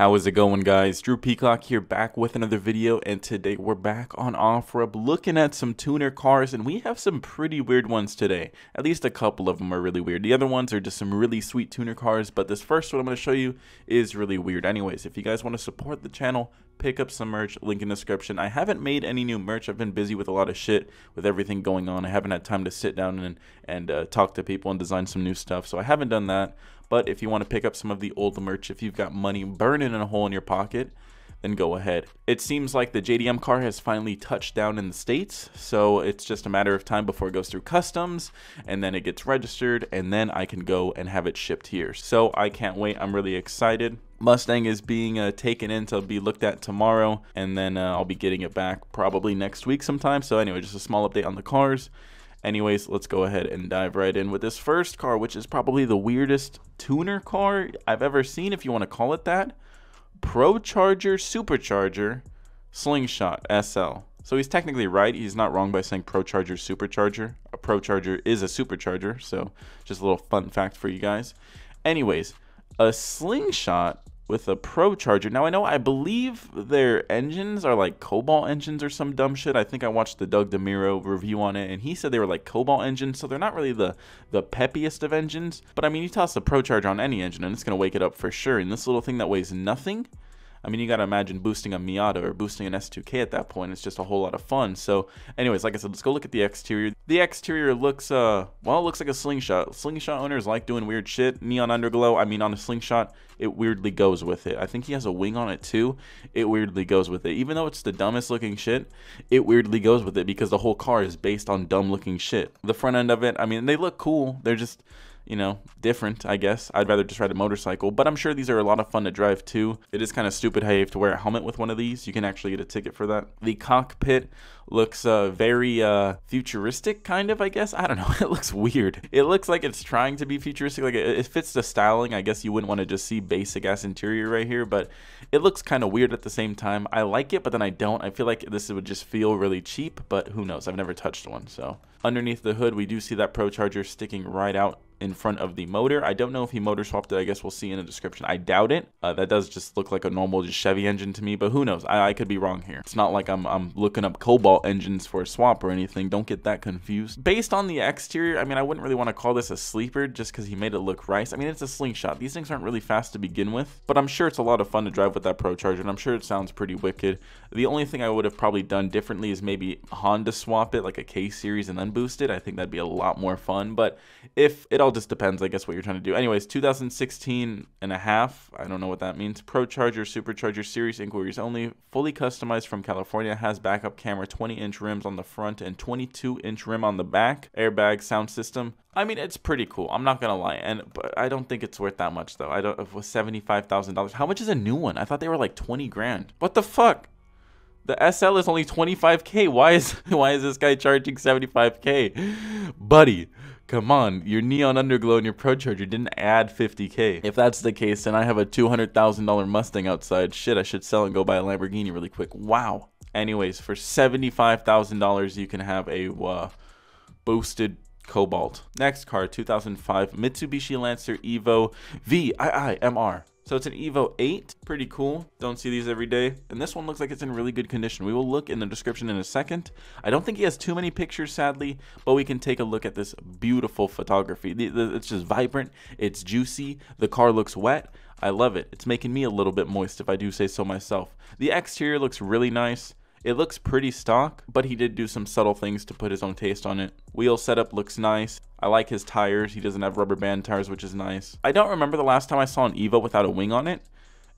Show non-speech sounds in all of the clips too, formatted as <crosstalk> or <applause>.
How is it going guys? Drew Peacock here back with another video and today we're back on OfferUp looking at some tuner cars and we have some pretty weird ones today. At least a couple of them are really weird. The other ones are just some really sweet tuner cars but this first one I'm going to show you is really weird. Anyways, if you guys want to support the channel, pick up some merch, link in the description. I haven't made any new merch. I've been busy with a lot of shit with everything going on. I haven't had time to sit down and, and uh, talk to people and design some new stuff so I haven't done that. But if you want to pick up some of the old merch, if you've got money burning in a hole in your pocket, then go ahead. It seems like the JDM car has finally touched down in the States, so it's just a matter of time before it goes through customs, and then it gets registered, and then I can go and have it shipped here. So I can't wait. I'm really excited. Mustang is being uh, taken in to be looked at tomorrow, and then uh, I'll be getting it back probably next week sometime. So anyway, just a small update on the cars. Anyways, let's go ahead and dive right in with this first car, which is probably the weirdest tuner car I've ever seen, if you want to call it that. Pro Charger Supercharger Slingshot SL. So he's technically right. He's not wrong by saying Pro Charger Supercharger. A Pro Charger is a supercharger. So just a little fun fact for you guys. Anyways, a slingshot with a Pro Charger. Now I know I believe their engines are like Cobalt engines or some dumb shit. I think I watched the Doug DeMuro review on it, and he said they were like Cobalt engines, so they're not really the the peppiest of engines. But I mean, you toss a Pro Charger on any engine, and it's gonna wake it up for sure. And this little thing that weighs nothing I mean, you got to imagine boosting a Miata or boosting an S2K at that point. It's just a whole lot of fun. So, anyways, like I said, let's go look at the exterior. The exterior looks, uh, well, it looks like a slingshot. Slingshot owners like doing weird shit. Neon underglow, I mean, on a slingshot, it weirdly goes with it. I think he has a wing on it too. It weirdly goes with it. Even though it's the dumbest looking shit, it weirdly goes with it because the whole car is based on dumb looking shit. The front end of it, I mean, they look cool. They're just you know, different, I guess. I'd rather just ride a motorcycle, but I'm sure these are a lot of fun to drive too. It is kind of stupid how you have to wear a helmet with one of these. You can actually get a ticket for that. The cockpit looks uh, very uh, futuristic, kind of, I guess. I don't know. <laughs> It looks weird. It looks like it's trying to be futuristic. Like it, it fits the styling. I guess you wouldn't want to just see basic ass interior right here, but it looks kind of weird at the same time. I like it, but then I don't. I feel like this would just feel really cheap, but who knows? I've never touched one, so. Underneath the hood, we do see that Pro Charger sticking right out in front of the motor. I don't know if he motor swapped it. I guess we'll see in the description. I doubt it. Uh, that does just look like a normal just Chevy engine to me, but who knows? I, I could be wrong here. It's not like I'm, I'm looking up Cobalt engines for a swap or anything. Don't get that confused. Based on the exterior, I mean, I wouldn't really want to call this a sleeper just because he made it look rice. I mean, it's a slingshot. These things aren't really fast to begin with, but I'm sure it's a lot of fun to drive with that Pro Charger, and I'm sure it sounds pretty wicked. The only thing I would have probably done differently is maybe Honda swap it like a K series and then boost it. I think that'd be a lot more fun, but if it all just depends, I guess what you're trying to do. Anyways, 2016 and a half. I don't know what that means. Pro Charger, Supercharger Series inquiries only. Fully customized from California. Has backup camera, 20 inch rims on the front and 22 inch rim on the back. Airbag sound system. I mean, it's pretty cool. I'm not gonna lie, and but I don't think it's worth that much though. I don't. It was seventy five thousand dollars. How much is a new one? I thought they were like twenty grand. What the fuck? The SL is only 25k. Why is <laughs> why is this guy charging 75k? Buddy, Come on, your neon underglow and your Pro Charger didn't add 50k. If that's the case, then I have a $200,000 Mustang outside. Shit, I should sell and go buy a Lamborghini really quick. Wow. Anyways, for $75,000, you can have a uh, boosted Cobalt. Next car, 2005 Mitsubishi Lancer Evo VIIMR. So it's an Evo 8, pretty cool. Don't see these every day. And this one looks like it's in really good condition. We will look in the description in a second. I don't think he has too many pictures, sadly, but we can take a look at this beautiful photography. It's just vibrant, it's juicy, the car looks wet. I love it. It's making me a little bit moist if I do say so myself. The exterior looks really nice. It looks pretty stock, but he did do some subtle things to put his own taste on it. Wheel setup looks nice. I like his tires. He doesn't have rubber band tires, which is nice. I don't remember the last time I saw an Evo without a wing on it.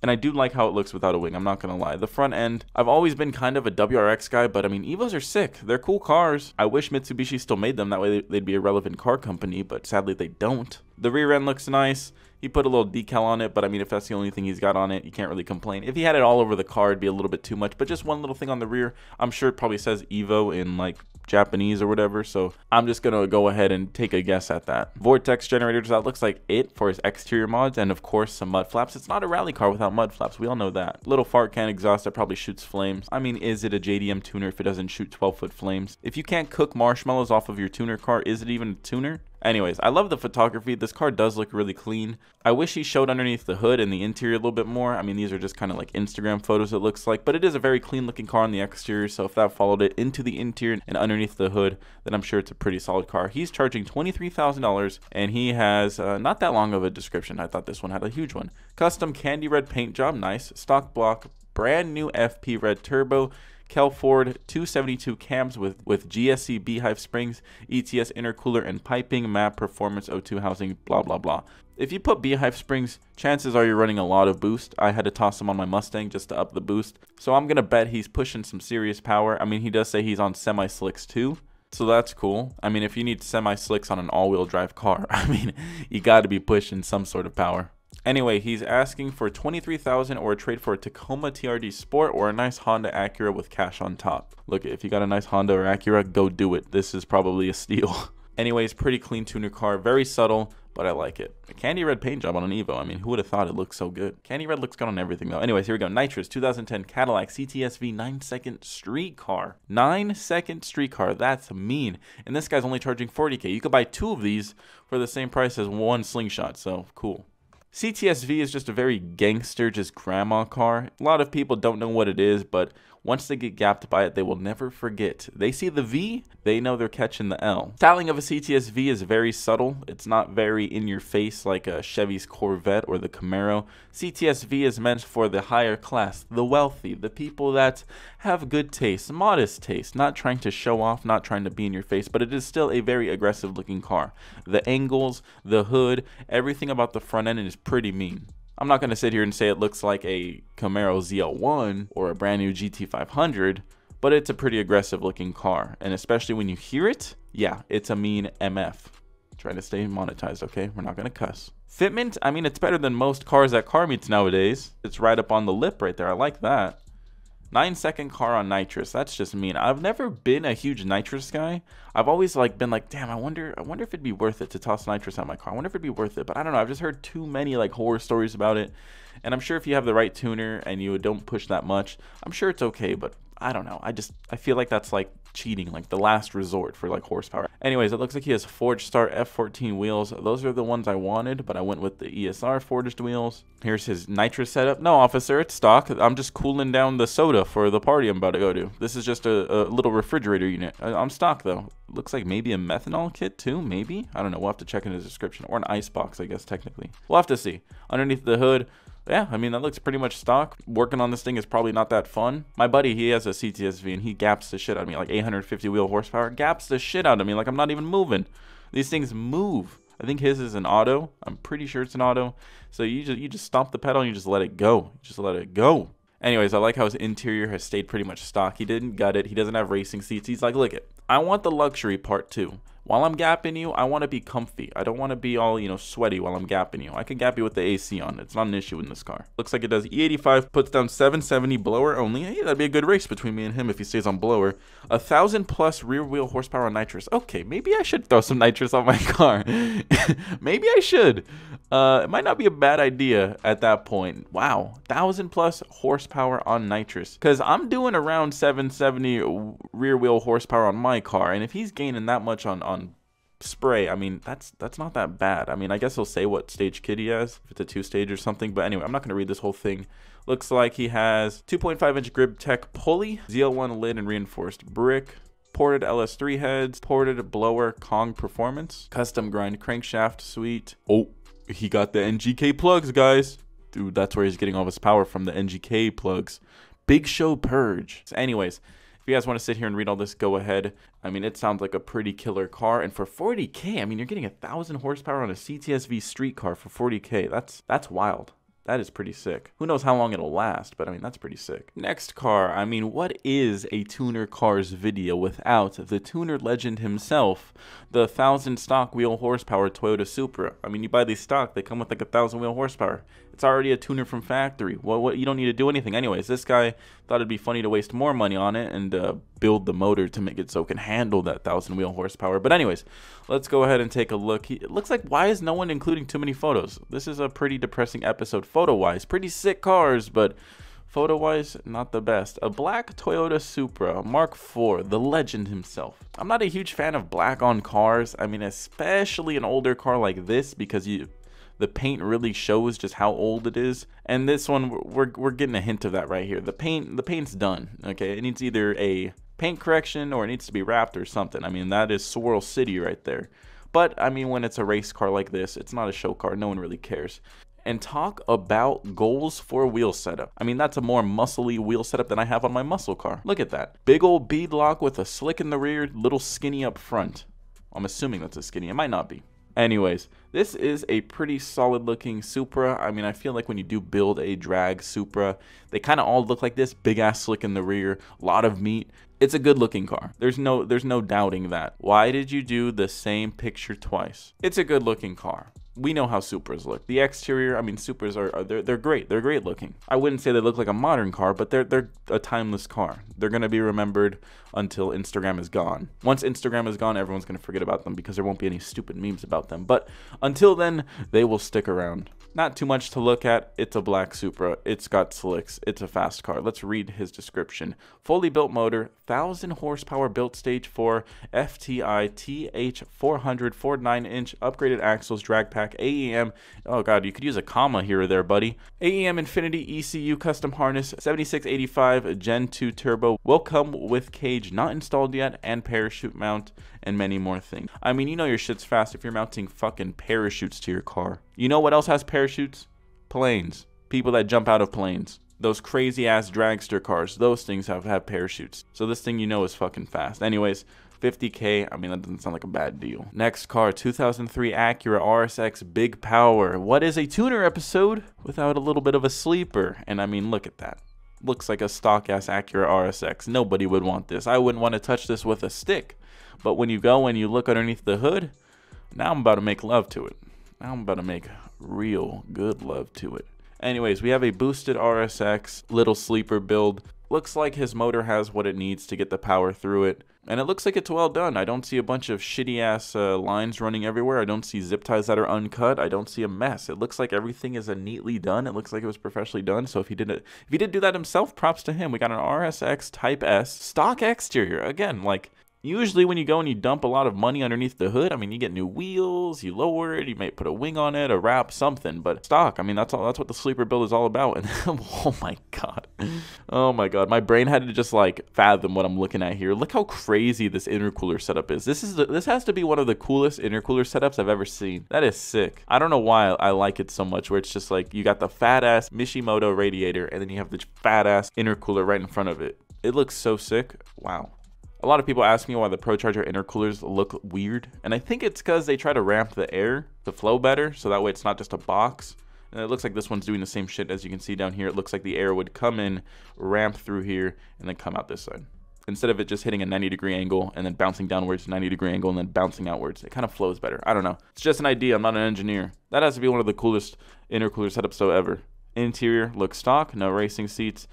And I do like how it looks without a wing, I'm not gonna lie. The front end, I've always been kind of a WRX guy, but I mean, Evos are sick. They're cool cars. I wish Mitsubishi still made them, that way they'd be a relevant car company, but sadly they don't. The rear end looks nice. He put a little decal on it, but I mean, if that's the only thing he's got on it, you can't really complain. If he had it all over the car, it'd be a little bit too much, but just one little thing on the rear, I'm sure it probably says Evo in like Japanese or whatever, so I'm just gonna go ahead and take a guess at that. Vortex generators, that looks like it for his exterior mods, and of course some mud flaps. It's not a rally car without mud flaps, we all know that. Little fart can exhaust that probably shoots flames. I mean, is it a JDM tuner if it doesn't shoot 12 foot flames? If you can't cook marshmallows off of your tuner car, is it even a tuner? Anyways, I love the photography. This car does look really clean. I wish he showed underneath the hood and the interior a little bit more. I mean, these are just kind of like Instagram photos it looks like, but it is a very clean looking car on the exterior. So if that followed it into the interior and underneath the hood, then I'm sure it's a pretty solid car. He's charging $23,000 and he has uh, not that long of a description. I thought this one had a huge one. Custom candy red paint job, nice. Stock block, brand new FP red turbo. Kelford 272 cams with, with GSC Beehive springs, ETS intercooler and piping, map performance O2 housing, blah blah blah. If you put Beehive springs, chances are you're running a lot of boost. I had to toss them on my Mustang just to up the boost. So I'm going to bet he's pushing some serious power. I mean, he does say he's on semi-slicks too. So that's cool. I mean, if you need semi-slicks on an all-wheel drive car, <laughs> I mean, you got to be pushing some sort of power. Anyway, he's asking for 23000 or a trade for a Tacoma TRD Sport or a nice Honda Acura with cash on top. Look, if you got a nice Honda or Acura, go do it. This is probably a steal. <laughs> Anyways, pretty clean tuner car, very subtle, but I like it. A candy red paint job on an Evo. I mean, who would have thought it looked so good? Candy red looks good on everything, though. Anyways, here we go. Nitrous 2010 Cadillac CTSV 9 second street car. 9 second street car. That's mean. And this guy's only charging 40k. You could buy two of these for the same price as one slingshot, so cool. CTSV is just a very gangster, just grandma car. A lot of people don't know what it is, but once they get gapped by it, they will never forget. They see the V, they know they're catching the L. Styling of a CTS-V is very subtle. It's not very in your face like a Chevy's Corvette or the Camaro. CTS-V is meant for the higher class, the wealthy, the people that have good taste, modest taste, not trying to show off, not trying to be in your face, but it is still a very aggressive looking car. The angles, the hood, everything about the front end is pretty mean. I'm not going to sit here and say it looks like a Camaro ZL1 or a brand new GT500, but it's a pretty aggressive looking car. And especially when you hear it, yeah, it's a mean MF. Trying to stay monetized, okay? We're not going to cuss. Fitment, I mean, it's better than most cars at car meets nowadays. It's right up on the lip right there. I like that. Nine second car on nitrous. That's just mean. I've never been a huge nitrous guy. I've always like been like, damn, I wonder, I wonder if it'd be worth it to toss nitrous on my car. I wonder if it'd be worth it. But I don't know. I've just heard too many like horror stories about it. And I'm sure if you have the right tuner and you don't push that much, I'm sure it's okay. But I don't know. I just I feel like that's like cheating, like the last resort for like horsepower. Anyways, it looks like he has Forgestar F14 wheels. Those are the ones I wanted, but I went with the ESR forged wheels. Here's his nitrous setup. No, officer, it's stock. I'm just cooling down the soda for the party I'm about to go to. This is just a, a little refrigerator unit. I, I'm stock though. Looks like maybe a methanol kit too, maybe? I don't know. We'll have to check in the description. Or an ice box, I guess, technically. We'll have to see. Underneath the hood, yeah, I mean, that looks pretty much stock. Working on this thing is probably not that fun. My buddy, he has a CTSV and he gaps the shit out of me, like 850 wheel horsepower. Gaps the shit out of me, like I'm not even moving. These things move. I think his is an auto. I'm pretty sure it's an auto. So you just you just stomp the pedal and you just let it go. Just let it go. Anyways, I like how his interior has stayed pretty much stock. He didn't gut it. He doesn't have racing seats. He's like, look it. I want the luxury part too. While I'm gapping you, I want to be comfy. I don't want to be all, you know, sweaty while I'm gapping you. I can gap you with the AC on. It's not an issue in this car. Looks like it does E85, puts down 770 blower only. Hey, that'd be a good race between me and him if he stays on blower. A thousand plus rear wheel horsepower on nitrous. Okay, maybe I should throw some nitrous on my <laughs> car. <laughs> maybe I should. Uh, it might not be a bad idea at that point. Wow, thousand plus horsepower on nitrous. Because I'm doing around 770 rear wheel horsepower on my car, and if he's gaining that much on spray, I mean that's that's not that bad. I mean, I guess he'll say what stage kit he has, if it's a two stage or something. But anyway, I'm not gonna read this whole thing. Looks like he has 2.5 inch Griptec pulley, ZL1 lid and reinforced brick, ported LS3 heads, ported blower Kong performance, custom grind crankshaft suite. Oh, he got the NGK plugs, guys. Dude, that's where he's getting all his power from the NGK plugs. Big Show Purge. So anyways, if you guys want to sit here and read all this, go ahead. I mean, it sounds like a pretty killer car. And for 40K, I mean, you're getting a 1,000 horsepower on a CTSV street car for 40K. That's, that's wild. That is pretty sick. Who knows how long it'll last, but I mean, that's pretty sick. Next car, I mean, what is a tuner cars video without the tuner legend himself, the 1000 stock wheel horsepower Toyota Supra? I mean, you buy these stock, they come with like a 1000 wheel horsepower. It's already a tuner from factory. What, what, you don't need to do anything. Anyways, this guy thought it'd be funny to waste more money on it and uh, build the motor to make it so it can handle that 1000 wheel horsepower. But anyways, let's go ahead and take a look. He, it looks like, why is no one including too many photos? This is a pretty depressing episode photo-wise. Pretty sick cars, but Photo wise, not the best. A black Toyota Supra Mark IV, the legend himself. I'm not a huge fan of black on cars. I mean, especially an older car like this because you the paint really shows just how old it is. And this one, we're, we're getting a hint of that right here. The paint, the paint's done. Okay, it needs either a paint correction or it needs to be wrapped or something. I mean, that is Swirl City right there. But I mean, when it's a race car like this, it's not a show car. No one really cares. And talk about goals for wheel setup. I mean, that's a more muscly wheel setup than I have on my muscle car. Look at that. Big old bead lock with a slick in the rear, little skinny up front. I'm assuming that's a skinny. It might not be. Anyways, this is a pretty solid looking Supra. I mean, I feel like when you do build a drag Supra, they kind of all look like this, big ass slick in the rear, a lot of meat. It's a good looking car. There's no there's no doubting that. Why did you do the same picture twice? It's a good looking car we know how Supras look. The exterior, I mean, Supras are, are, they're they're great. They're great looking. I wouldn't say they look like a modern car, but they're they're a timeless car. They're gonna be remembered until Instagram is gone. Once Instagram is gone, everyone's gonna forget about them because there won't be any stupid memes about them. But until then, they will stick around. Not too much to look at. It's a black Supra. It's got slicks. It's a fast car. Let's read his description. Fully built motor, 1000 horsepower built stage 4, FTI TH400 49 inch upgraded axles, drag pack, AEM. Oh god, you could use a comma here or there, buddy. AEM Infinity ECU custom harness, 7685 Gen 2 turbo. Will come with cage not installed yet and parachute mount and many more things. I mean, you know your shit's fast if you're mounting fucking parachutes to your car. You know what else has parachutes? Planes. People that jump out of planes. Those crazy ass dragster cars, those things have, have parachutes. So this thing you know is fucking fast. Anyways, 50k, I mean, that doesn't sound like a bad deal. Next car, 2003 Acura RSX Big Power. What is a tuner episode without a little bit of a sleeper? And I mean, look at that. Looks like a stock ass Acura RSX. Nobody would want this. I wouldn't want to touch this with a stick. But when you go and you look underneath the hood, now I'm about to make love to it. Now I'm about to make real good love to it. Anyways, we have a boosted RSX little sleeper build. Looks like his motor has what it needs to get the power through it. And it looks like it's well done. I don't see a bunch of shitty ass uh, lines running everywhere. I don't see zip ties that are uncut. I don't see a mess. It looks like everything is neatly done. It looks like it was professionally done. So if he did it, if he did do that himself, props to him. We got an RSX Type S stock exterior. Again, like Usually when you go and you dump a lot of money underneath the hood, I mean, you get new wheels, you lower it, you might put a wing on it, a wrap, something. But stock, I mean, that's all. That's what the sleeper build is all about. <laughs> And oh my god, oh my god, my brain had to just like fathom what I'm looking at here. Look how crazy this intercooler setup is. This is the, this has to be one of the coolest intercooler setups I've ever seen. That is sick. I don't know why I like it so much. Where it's just like you got the fat ass Mishimoto radiator, and then you have the fat ass intercooler right in front of it. It looks so sick. Wow. A lot of people ask me why the ProCharger intercoolers look weird, and I think it's because they try to ramp the air to flow better, so that way it's not just a box. And it looks like this one's doing the same shit as you can see down here. It looks like the air would come in, ramp through here, and then come out this side. Instead of it just hitting a 90 degree angle and then bouncing downwards 90 degree angle and then bouncing outwards. It kind of flows better. I don't know. It's just an idea. I'm not an engineer. That has to be one of the coolest intercooler setups so ever. Interior looks stock, no racing seats.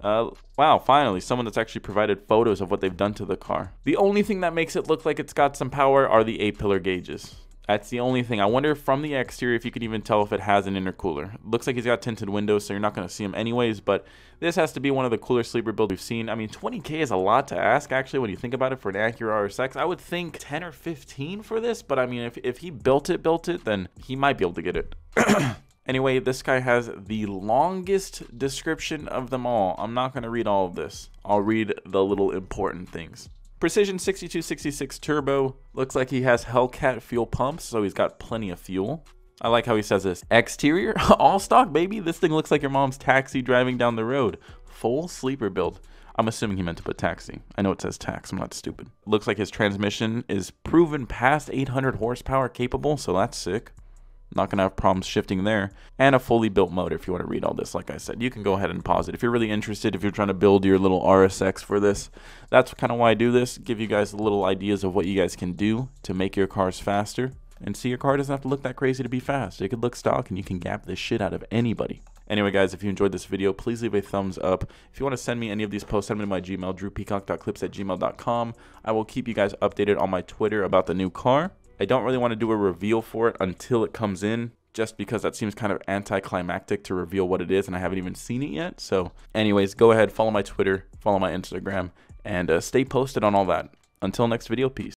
Uh, wow, finally, someone that's actually provided photos of what they've done to the car. The only thing that makes it look like it's got some power are the A-pillar gauges. That's the only thing. I wonder from the exterior if you could even tell if it has an intercooler. Looks like he's got tinted windows, so you're not going to see him anyways, but this has to be one of the cooler sleeper builds we've seen. I mean, 20k is a lot to ask, actually, when you think about it for an Acura RSX. I would think 10 or 15 for this, but I mean, if, if he built it, built it, then he might be able to get it. <clears throat> Anyway, this guy has the longest description of them all. I'm not going to read all of this. I'll read the little important things. Precision 6266 Turbo. Looks like he has Hellcat fuel pumps, so he's got plenty of fuel. I like how he says this. Exterior, <laughs> all stock, baby. This thing looks like your mom's taxi driving down the road. Full sleeper build. I'm assuming he meant to put taxi. I know it says tax. I'm not stupid. Looks like his transmission is proven past 800 horsepower capable, so that's sick. Not going to have problems shifting there. And a fully built motor if you want to read all this. Like I said, you can go ahead and pause it. If you're really interested, if you're trying to build your little RSX for this, that's kind of why I do this. Give you guys little ideas of what you guys can do to make your cars faster. And see, your car doesn't have to look that crazy to be fast. It could look stock and you can gap the shit out of anybody. Anyway, guys, if you enjoyed this video, please leave a thumbs up. If you want to send me any of these posts, send them to my Gmail, drewpeacock.clips at gmail.com. I will keep you guys updated on my Twitter about the new car. I don't really want to do a reveal for it until it comes in just because that seems kind of anticlimactic to reveal what it is and I haven't even seen it yet. So, anyways, go ahead, follow my Twitter, follow my Instagram, and uh, stay posted on all that. Until next video, peace.